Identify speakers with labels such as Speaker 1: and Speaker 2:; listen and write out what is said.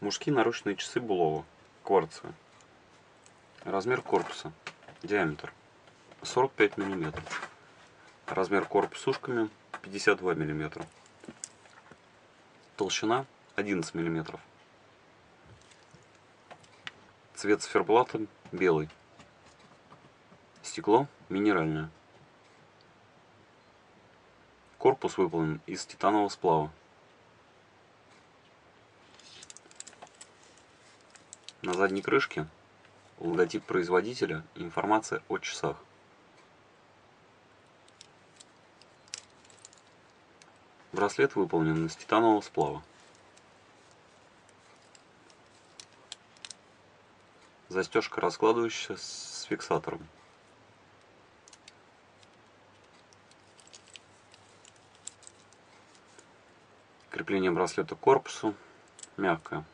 Speaker 1: Мужские наручные часы Булова. Кварцевые. Размер корпуса. Диаметр 45 мм. Размер корпуса ушками 52 мм. Толщина 11 мм. Цвет циферблата белый. Стекло минеральное. Корпус выполнен из титанового сплава. На задней крышке логотип производителя информация о часах. Браслет выполнен из титанового сплава. Застежка раскладывающаяся с фиксатором. Крепление браслета к корпусу мягкое.